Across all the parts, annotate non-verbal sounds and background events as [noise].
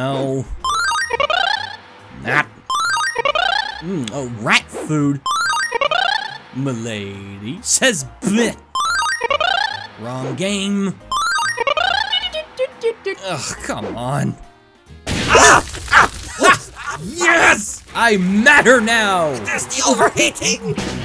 No. That. Hmm, oh, rat food. Milady says bleh. Wrong game. Ugh, come on. Ah! Ah! Yes! I matter now! There's the overheating!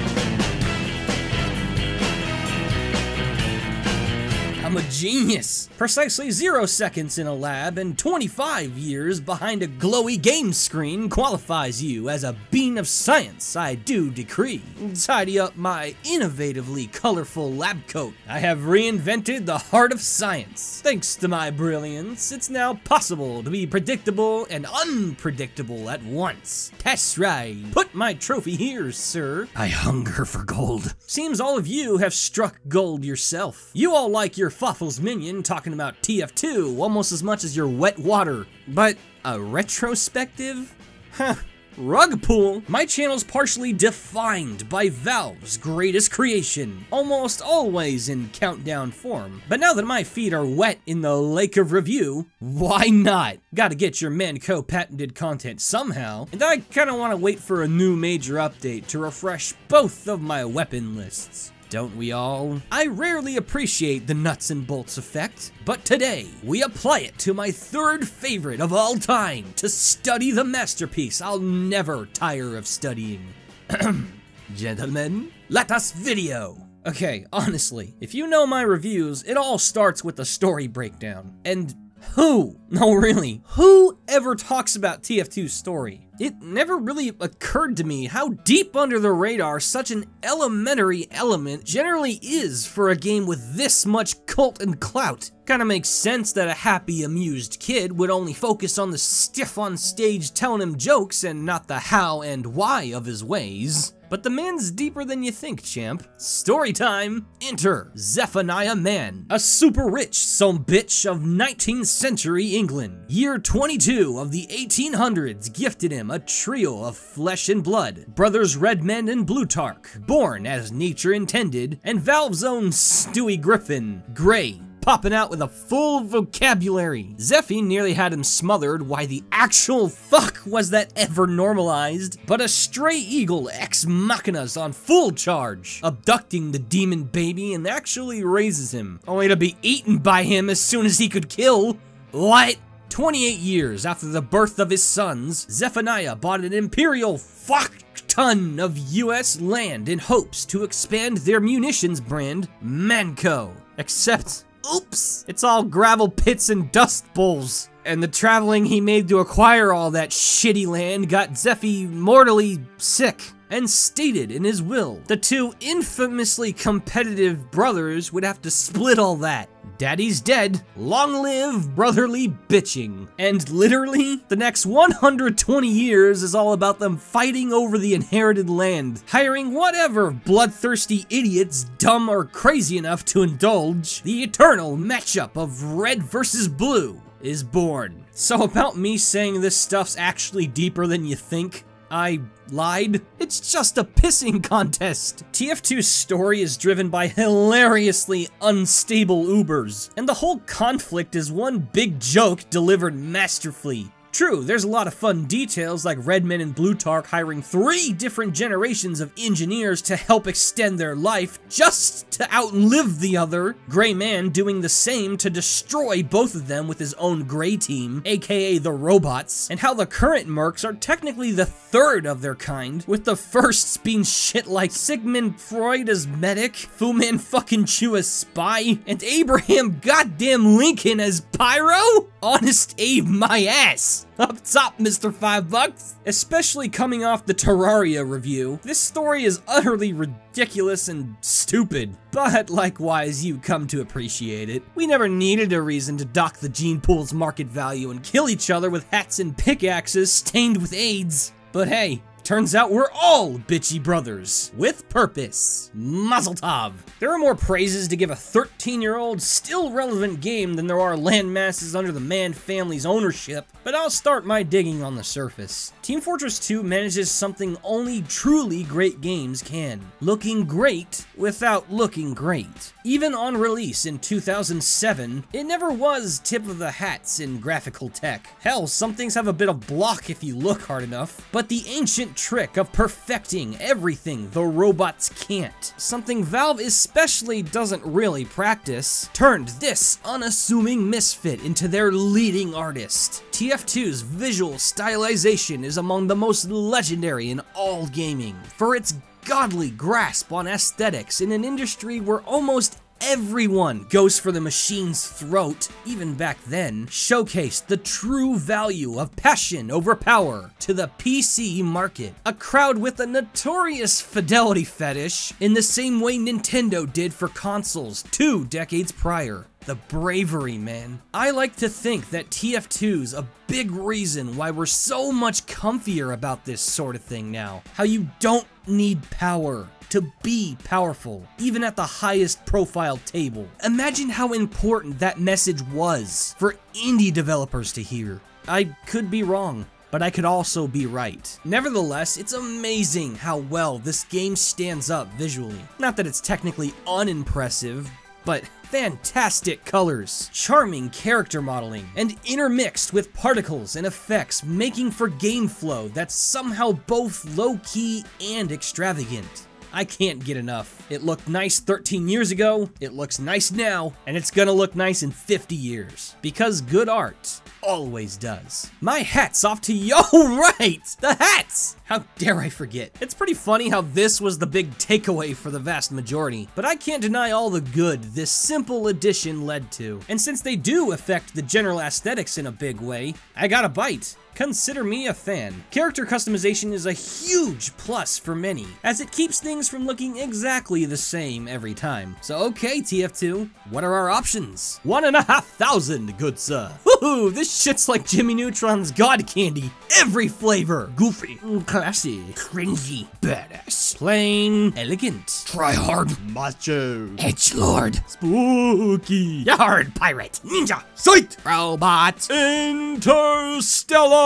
A genius. Precisely zero seconds in a lab and 25 years behind a glowy game screen qualifies you as a bean of science, I do decree. Tidy up my innovatively colorful lab coat. I have reinvented the heart of science. Thanks to my brilliance, it's now possible to be predictable and unpredictable at once. That's right. Put my trophy here, sir. I hunger for gold. Seems all of you have struck gold yourself. You all like your Fawful's Minion talking about TF2 almost as much as your wet water. But a retrospective? Huh. Rug Pull, my channel's partially defined by Valve's greatest creation, almost always in countdown form. But now that my feet are wet in the lake of review, why not? Gotta get your Mann Co. patented content somehow, and I kinda wanna wait for a new major update to refresh both of my weapon lists. Don't we all? I rarely appreciate the nuts and bolts effect, but today we apply it to my third favorite of all time to study the masterpiece I'll never tire of studying. [clears throat] Gentlemen, let us video! Okay, honestly, if you know my reviews, it all starts with a story breakdown. And who? [laughs] No, really, who ever talks about TF2's story? It never really occurred to me how deep under the radar such an elementary element generally is for a game with this much cult and clout. Kinda makes sense that a happy, amused kid would only focus on the stiff on stage telling him jokes and not the how and why of his ways. But the man's deeper than you think, champ. Story time! Enter Zephaniah Mann, a super rich some bitch of 19th century England. Year 22 of the 1800s gifted him a trio of flesh and blood, brothers Redmond and Blutarch, born as nature intended, and Valve's own Stewie Griffin, Gray, popping out with a full vocabulary. Zephy nearly had him smothered. Why the actual fuck was that ever normalized? But a stray eagle ex machinas on full charge, abducting the demon baby and actually raises him, only to be eaten by him as soon as he could kill. What? 28 years after the birth of his sons, Zephaniah bought an imperial fuck ton of US land in hopes to expand their munitions brand, Manco. Except Oops! It's all gravel pits and dust bowls. And the traveling he made to acquire all that shitty land got Zeffy mortally sick and stated in his will the two infamously competitive brothers would have to split all that. Daddy's dead, long live brotherly bitching. And literally, the next 120 years is all about them fighting over the inherited land, hiring whatever bloodthirsty idiots dumb or crazy enough to indulge. The eternal matchup of red versus blue is born. So about me saying this stuff's actually deeper than you think, I lied. It's just a pissing contest. TF2's story is driven by hilariously unstable Ubers, and the whole conflict is one big joke delivered masterfully. True, there's a lot of fun details like Redmond and Blutarch hiring three different generations of engineers to help extend their life just to outlive the other, Gray Man doing the same to destroy both of them with his own Gray team, aka the robots, and how the current Mercs are technically the third of their kind, with the firsts being shit like Sigmund Freud as medic, Fu Man fucking Chu as spy, and Abraham goddamn Lincoln as pyro? Honest Abe my ass! Up top, Mr. Five Bucks! Especially coming off the Terraria review, this story is utterly ridiculous and stupid. But likewise, you come to appreciate it. We never needed a reason to dock the gene pool's market value and kill each other with hats and pickaxes stained with AIDS. But hey, Turns out we're all bitchy brothers with purpose. Mazel tov. There are more praises to give a 13-year-old still relevant game than there are land masses under the Mann family's ownership, but I'll start my digging on the surface. Team Fortress 2 manages something only truly great games can. Looking great without looking great. Even on release in 2007, it never was tip of the hats in graphical tech. Hell, some things have a bit of block if you look hard enough. But the ancient trick of perfecting everything the robots can't, something Valve especially doesn't really practice, turned this unassuming misfit into their leading artist. TF2's visual stylization is among the most legendary in all gaming, for its godly grasp on aesthetics in an industry where almost everyone goes for the machine's throat, even back then, showcased the true value of passion over power to the PC market. A crowd with a notorious fidelity fetish in the same way Nintendo did for consoles two decades prior. The bravery, man. I like to think that TF2's a big reason why we're so much comfier about this sort of thing now. How you don't need power to be powerful, even at the highest profile table. Imagine how important that message was for indie developers to hear. I could be wrong, but I could also be right. Nevertheless, it's amazing how well this game stands up visually. Not that it's technically unimpressive, but fantastic colors, charming character modeling, and intermixed with particles and effects, making for game flow that's somehow both low-key and extravagant. I can't get enough. It looked nice 13 years ago, it looks nice now, and it's gonna look nice in 50 years. Because good art always does. My hat's off to yo [laughs] right, the hats! How dare I forget. It's pretty funny how this was the big takeaway for the vast majority, but I can't deny all the good this simple addition led to. And since they do affect the general aesthetics in a big way, I got a bite. Consider me a fan. Character customization is a huge plus for many, as it keeps things from looking exactly the same every time. So okay, TF2, what are our options? One and a half thousand, good sir. Woohoo, this shit's like Jimmy Neutron's God Candy. Every flavor. Goofy, mm, classy, cringy, badass, plain, elegant, try hard, macho, edgelord, spooky, yard, pirate, ninja, sight, robot, interstellar,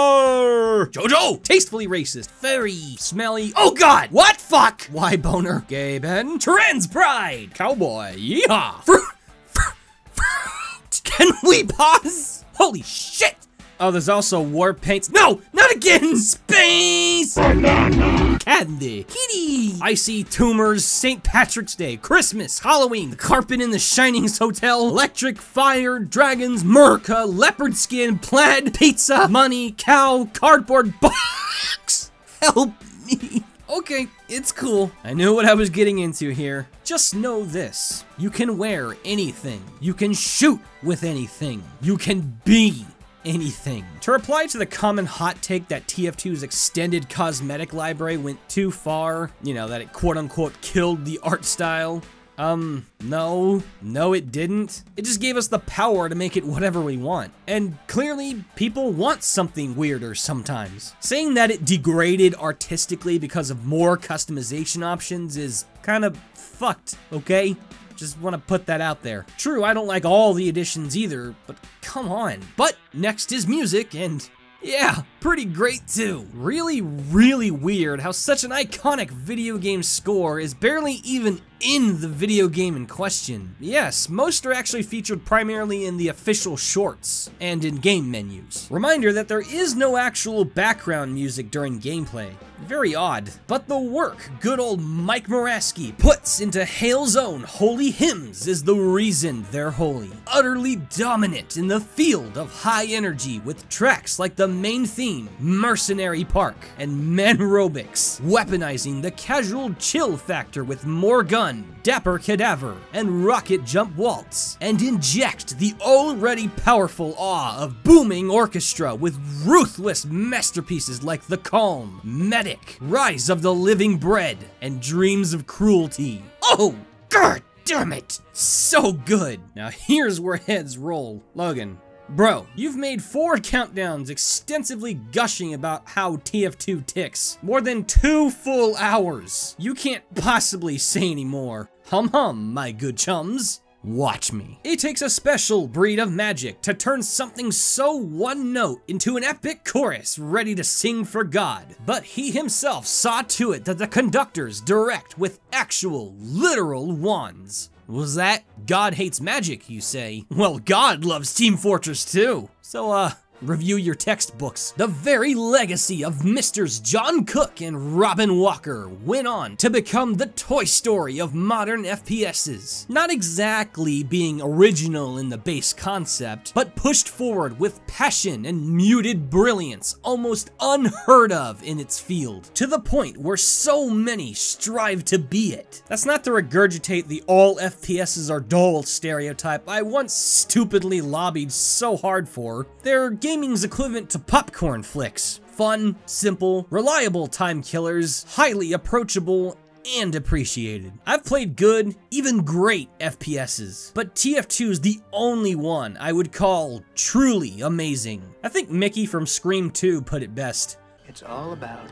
Jojo, tastefully racist, Very smelly, oh god, what? Fuck, why boner, gay Ben, trans pride, cowboy, yeehaw. [laughs] Can we pause? Holy shit! Oh, there's also war paints. No, not again! [laughs] Space! Oh, Banana! Candy! Kitty! Icy tumors, St. Patrick's Day, Christmas, Halloween, the carpet in the Shining's Hotel, electric fire, dragons, Merca, leopard skin, plaid, pizza, money, cow, cardboard box! [laughs] Help me! Okay, it's cool. I knew what I was getting into here. Just know this. You can wear anything. You can shoot with anything. You can be anything. To reply to the common hot take that TF2's extended cosmetic library went too far, you know, that it quote unquote killed the art style, um, no, no it didn't. It just gave us the power to make it whatever we want. And clearly, people want something weirder sometimes. Saying that it degraded artistically because of more customization options is kind of fucked, okay? Just want to put that out there. True, I don't like all the additions either, but come on. But next is music, and yeah, pretty great too. Really, really weird how such an iconic video game score is barely even in the video game in question. Yes, most are actually featured primarily in the official shorts and in game menus. Reminder that there is no actual background music during gameplay. Very odd. But the work good old Mike Morasky puts into Hale's own holy hymns is the reason they're holy. Utterly dominant in the field of high energy with tracks like the main theme, Mercenary Park, and MANNrobics, weaponizing the casual chill factor with more guns Dapper Cadaver, and Rocket Jump Waltz, and inject the already powerful awe of booming orchestra with ruthless masterpieces like The Calm, Medic, Rise of the Living Bread, and Dreams of Cruelty. Oh, god damn it! So good! Now here's where heads roll. Logan, Bro, you've made four countdowns extensively gushing about how TF2 ticks. More than two full hours. You can't possibly say anymore. Hum hum, my good chums. Watch me. It takes a special breed of magic to turn something so one note into an epic chorus ready to sing for God. But he himself saw to it that the conductors direct with actual, literal wands. Was that God hates magic, you say? Well, God loves Team Fortress too. So, uh, Review your textbooks. The very legacy of Misters John Cook and Robin Walker went on to become the Toy Story of modern FPSs. Not exactly being original in the base concept, but pushed forward with passion and muted brilliance almost unheard of in its field, to the point where so many strive to be it. That's not to regurgitate the all FPSs are dull stereotype I once stupidly lobbied so hard for. They're gaming's equivalent to popcorn flicks. Fun, simple, reliable time killers, highly approachable, and appreciated. I've played good, even great FPSs, but TF2 is the only one I would call truly amazing. I think Mickey from Scream 2 put it best. It's all about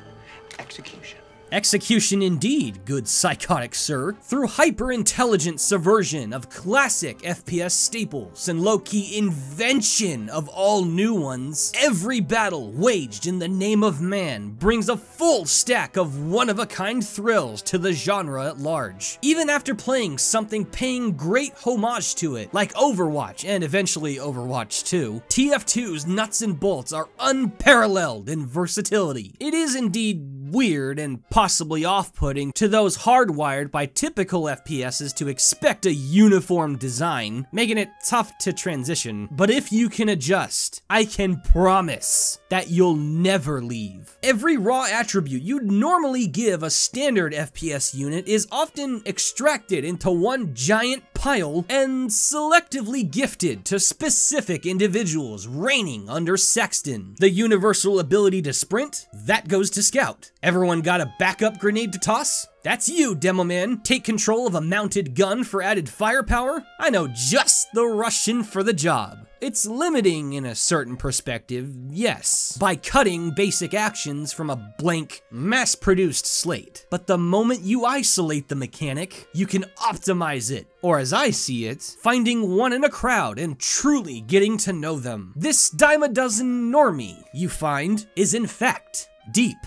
execution. Execution indeed, good psychotic sir, through hyper-intelligent subversion of classic FPS staples and low-key invention of all new ones, every battle waged in the name of man brings a full stack of one-of-a-kind thrills to the genre at large. Even after playing something paying great homage to it, like Overwatch and eventually Overwatch 2, TF2's nuts and bolts are unparalleled in versatility. It is indeed weird and possibly off-putting to those hardwired by typical FPSs to expect a uniform design, making it tough to transition. But if you can adjust, I can promise that you'll never leave. Every raw attribute you'd normally give a standard FPS unit is often extracted into one giant pile and selectively gifted to specific individuals reigning under Saxton. The universal ability to sprint, that goes to Scout. Everyone got a backup grenade to toss? That's you, Demo Man. Take control of a mounted gun for added firepower? I know just the Russian for the job. It's limiting in a certain perspective, yes, by cutting basic actions from a blank, mass-produced slate. But the moment you isolate the mechanic, you can optimize it, or as I see it, finding one in a crowd and truly getting to know them. This dime a dozen normie, you find, is in fact deep,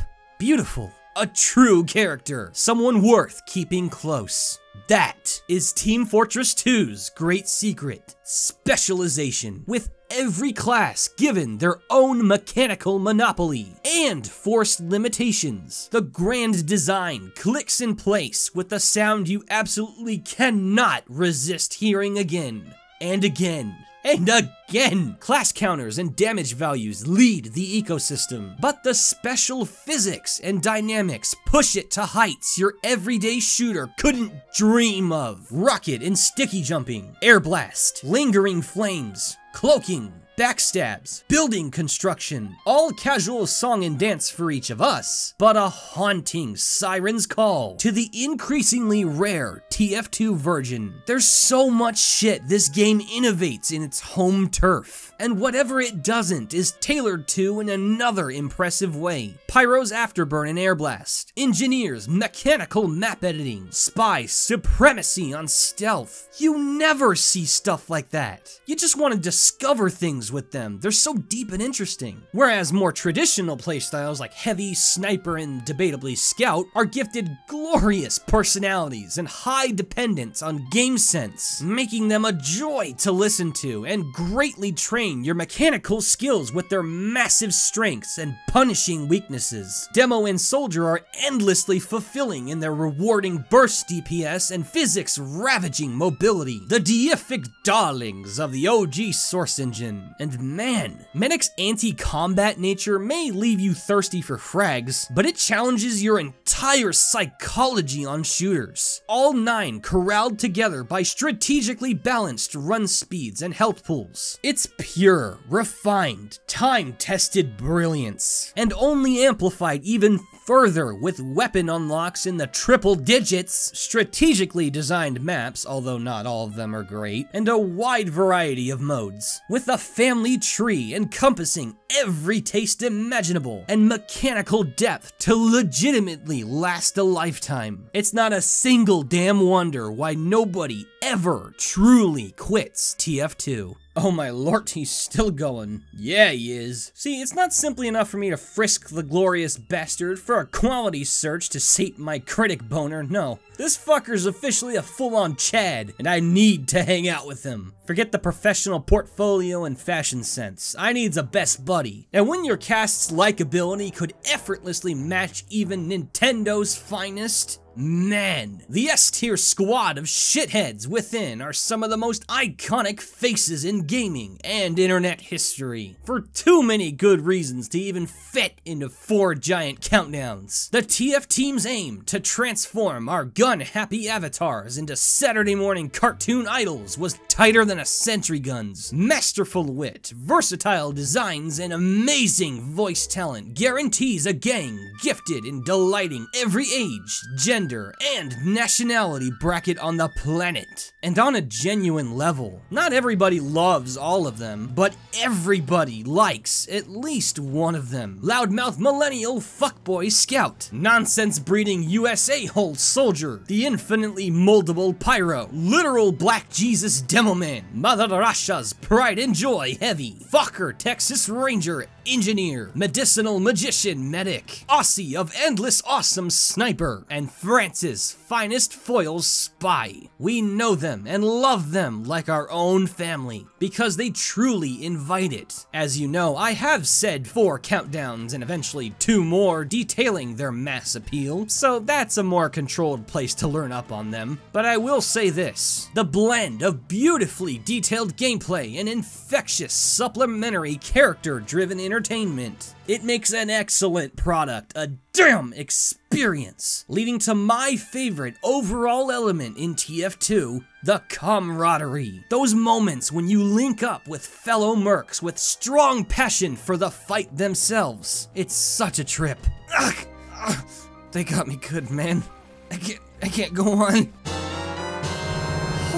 beautiful, a true character, someone worth keeping close. That is Team Fortress 2's great secret, specialization, with every class given their own mechanical monopoly and forced limitations. The grand design clicks in place with a sound you absolutely cannot resist hearing again and again and again! Class counters and damage values lead the ecosystem, but the special physics and dynamics push it to heights your everyday shooter couldn't dream of. Rocket and sticky jumping, air blast, lingering flames, cloaking, backstabs, building construction, all casual song and dance for each of us, but a haunting siren's call to the increasingly rare TF2 Virgin. There's so much shit this game innovates in its home turf, and whatever it doesn't is tailored to in another impressive way. Pyro's Afterburn and Air Blast, Engineers mechanical map editing, Spy supremacy on stealth. You never see stuff like that. You just want to discover things with them. They're so deep and interesting. Whereas more traditional playstyles like Heavy, Sniper, and debatably Scout are gifted glorious personalities and high dependence on game sense, making them a joy to listen to and greatly train your mechanical skills with their massive strengths and punishing weaknesses. Demo and Soldier are endlessly fulfilling in their rewarding burst DPS and physics ravaging mobility, the deific darlings of the OG Source Engine. And man, Medic's anti-combat nature may leave you thirsty for frags, but it challenges your entire psychology on shooters. All nine corralled together by strategically balanced run speeds and health pools. It's pure, refined, time-tested brilliance, and only amplified even further with weapon unlocks in the triple digits, strategically designed maps, although not all of them are great, and a wide variety of modes. With a family tree encompassing every taste imaginable and mechanical depth to legitimately last a lifetime. It's not a single damn wonder why nobody ever truly quits TF2. Oh my lord, [laughs] he's still going. Yeah, he is. See, it's not simply enough for me to frisk the glorious bastard for a quality search to sate my critic boner, no. This fucker's officially a full-on Chad, and I need to hang out with him. Forget the professional portfolio and fashion sense. I needs a best buddy. And when your cast's likability could effortlessly match even Nintendo's finest, Man, the S-tier squad of shitheads within are some of the most iconic faces in gaming and internet history, for too many good reasons to even fit into four giant countdowns. The TF team's aim to transform our gun-happy avatars into Saturday morning cartoon idols was tighter than a sentry gun's. Masterful wit, versatile designs, and amazing voice talent guarantees a gang gifted in delighting every age, gender, gender, and nationality bracket on the planet. And on a genuine level, not everybody loves all of them, but everybody likes at least one of them. Loudmouth millennial fuckboy scout, nonsense breeding USA hold soldier, the infinitely moldable pyro, literal black Jesus demoman, Mother Russia's pride and joy heavy, fucker Texas Ranger, engineer, medicinal magician medic, Aussie of endless awesome sniper, and France's finest foils spy. We know them and love them like our own family because they truly invite it. As you know, I have said four countdowns and eventually two more detailing their mass appeal, so that's a more controlled place to learn up on them. But I will say this, the blend of beautifully detailed gameplay and infectious supplementary character-driven entertainment it makes an excellent product, a damn experience, leading to my favorite overall element in TF2, the camaraderie. Those moments when you link up with fellow mercs with strong passion for the fight themselves. It's such a trip. Ugh, ugh, they got me good, man. I can't, I can't go on.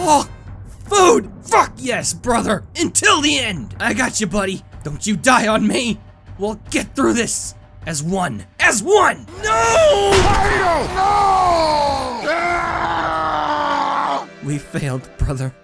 Oh, food! Fuck yes, brother! Until the end! I got you, buddy. Don't you die on me! We'll get through this as one. As one! No! No! We failed, brother.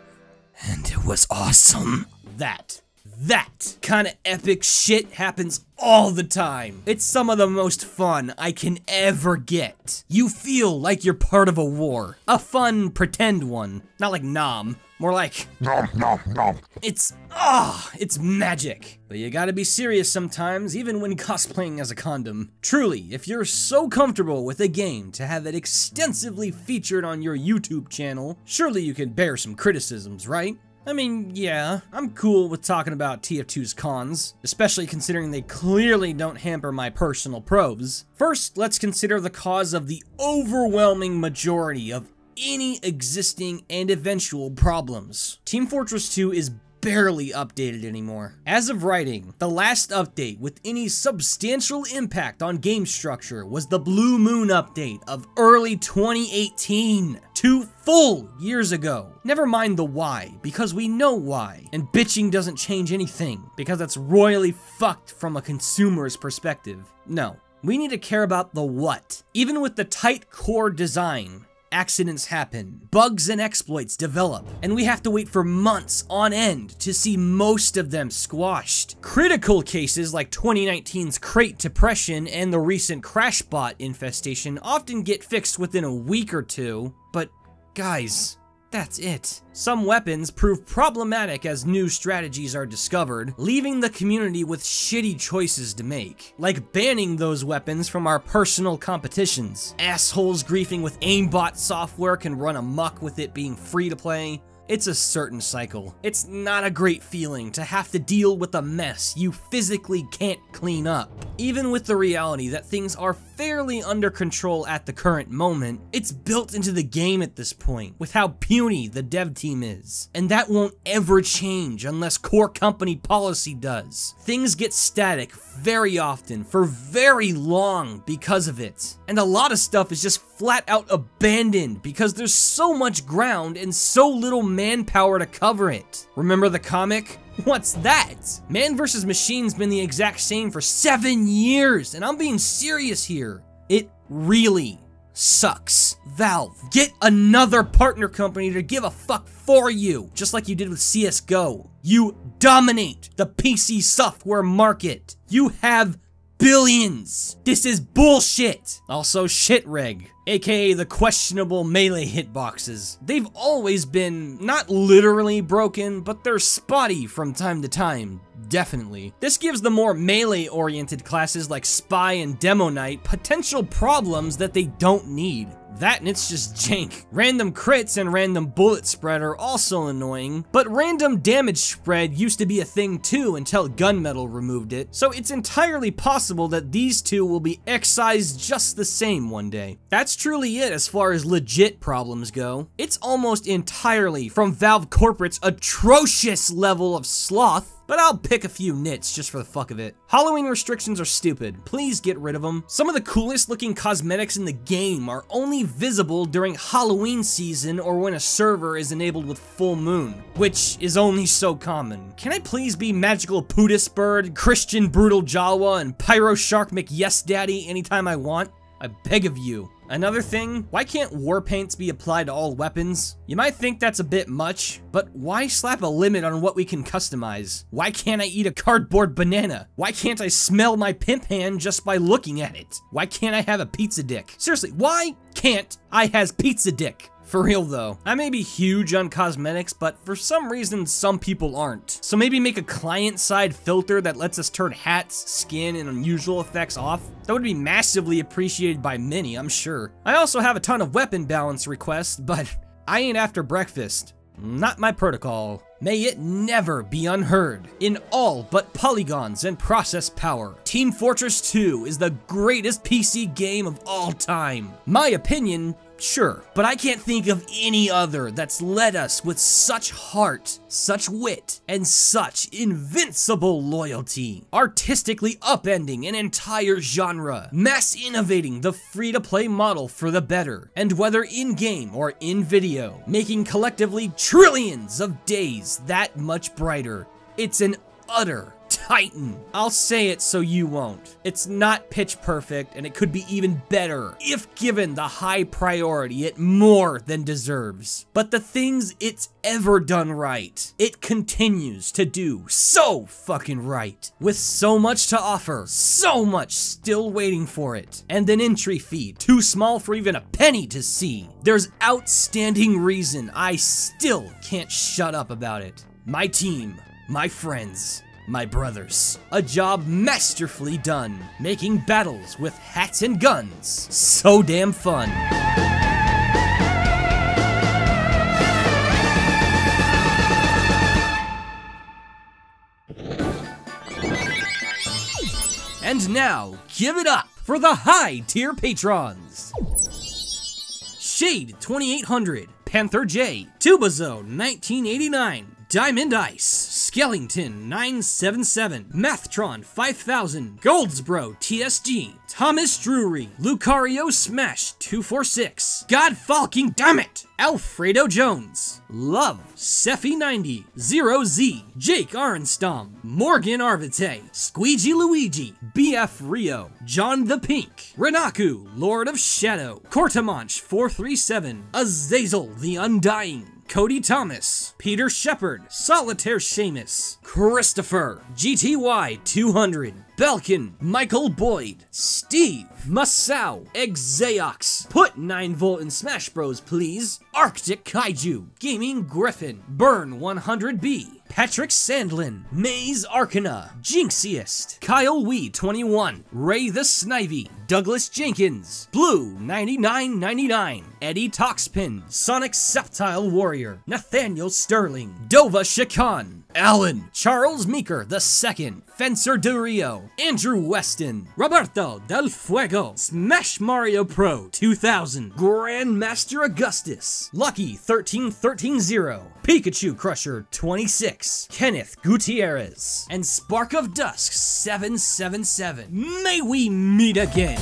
And it was awesome. That, that kind of epic shit happens all the time. It's some of the most fun I can ever get. You feel like you're part of a war. A fun pretend one. Not like Nom. More like nom nom nom. It's ah, oh, it's magic. But you gotta be serious sometimes, even when cosplaying as a condom. Truly, if you're so comfortable with a game to have it extensively featured on your YouTube channel, surely you can bear some criticisms, right? I mean, yeah, I'm cool with talking about TF2's cons, especially considering they clearly don't hamper my personal probes. First, let's consider the cause of the overwhelming majority of any existing and eventual problems. Team Fortress 2 is barely updated anymore. As of writing, the last update with any substantial impact on game structure was the Blue Moon update of early 2018, two full years ago. Never mind the why, because we know why, and bitching doesn't change anything, because that's royally fucked from a consumer's perspective. No, we need to care about the what. Even with the tight core design, accidents happen, bugs and exploits develop, and we have to wait for months on end to see most of them squashed. Critical cases like 2019's Crate Depression and the recent Crashbot infestation often get fixed within a week or two, but guys, that's it. Some weapons prove problematic as new strategies are discovered, leaving the community with shitty choices to make. Like banning those weapons from our personal competitions. Assholes griefing with aimbot software can run amok with it being free to play. It's a certain cycle. It's not a great feeling to have to deal with a mess you physically can't clean up. Even with the reality that things are fairly under control at the current moment, it's built into the game at this point, with how puny the dev team is. And that won't ever change unless core company policy does. Things get static very often, for very long because of it. And a lot of stuff is just flat out abandoned because there's so much ground and so little manpower to cover it. Remember the comic? [laughs] What's that? Man vs. Machine's been the exact same for seven years, and I'm being serious here. It really sucks. Valve, get another partner company to give a fuck for you, just like you did with CSGO. You dominate the PC software market. You have billions. This is bullshit. Also, shitreg, aka the questionable melee hitboxes. They've always been not literally broken, but they're spotty from time to time. Definitely. This gives the more melee-oriented classes like Spy and Demo Knight potential problems that they don't need. That and it's just jank. Random crits and random bullet spread are also annoying, but random damage spread used to be a thing too until Gun Mettle removed it, so it's entirely possible that these two will be excised just the same one day. That's truly it as far as legit problems go. It's almost entirely from Valve Corporate's atrocious level of sloth but I'll pick a few nits just for the fuck of it. Halloween restrictions are stupid. Please get rid of them. Some of the coolest looking cosmetics in the game are only visible during Halloween season or when a server is enabled with full moon, which is only so common. Can I please be Magical Pootis Bird, Christian Brutal Jawa, and Pyro Shark McYes Daddy anytime I want? I beg of you. Another thing, why can't war paints be applied to all weapons? You might think that's a bit much, but why slap a limit on what we can customize? Why can't I eat a cardboard banana? Why can't I smell my pimp hand just by looking at it? Why can't I have a pizza dick? Seriously, why can't I has pizza dick? For real though, I may be huge on cosmetics, but for some reason some people aren't. So maybe make a client-side filter that lets us turn hats, skin, and unusual effects off? That would be massively appreciated by many, I'm sure. I also have a ton of weapon balance requests, but [laughs] I ain't after breakfast. Not my protocol. May it never be unheard in all but polygons and process power. Team Fortress 2 is the greatest PC game of all time. My opinion, Sure, but I can't think of any other that's led us with such heart, such wit, and such invincible loyalty. Artistically upending an entire genre, mass innovating the free-to-play model for the better, and whether in-game or in video, making collectively trillions of days that much brighter. It's an utter Titan. I'll say it so you won't. It's not pitch perfect, and it could be even better if given the high priority it more than deserves. But the things it's ever done right, it continues to do so fucking right. With so much to offer, so much still waiting for it, and an entry fee too small for even a penny to see. There's outstanding reason I still can't shut up about it. My team, my friends, my brothers. A job masterfully done, making battles with hats and guns so damn fun. And now, give it up for the high tier patrons. Shade 2800, Panther J, Tubazone 1989, Diamond Ice, Skellington 977, Mathtron 5000, Goldsbro TSG, Thomas Drury, Lucario Smash 246, God Falking Damn It, Alfredo Jones, Love, Sephi 90, Zero Z, Jake Arenstom, Morgan Arvite, Squeegee Luigi, BF Rio, John the Pink, Renaku, Lord of Shadow, Cortamanch 437, Azazel the Undying, Cody Thomas, Peter Shepard, Solitaire Seamus, Christopher, GTY 200, Belkin, Michael Boyd, Steve, Masao, Exaox, put 9 volt in Smash Bros please, Arctic Kaiju, Gaming Griffin, Burn 100B, Patrick Sandlin, Maze Arcana, Jinxiest, Kyle Wee 21, Ray the Snivy, Douglas Jenkins, Blue 9999, Eddie Toxpin, Sonic Sceptile Warrior, Nathaniel Sterling, Dova Shakan, Allen, Charles Meeker II, Fencer de Rio, Andrew Weston, Roberto Del Fuego, Smash Mario Pro 2000, Grandmaster Augustus, Lucky 13130, Pikachu Crusher 26, Kenneth Gutierrez, and Spark of Dusk 777. May we meet again!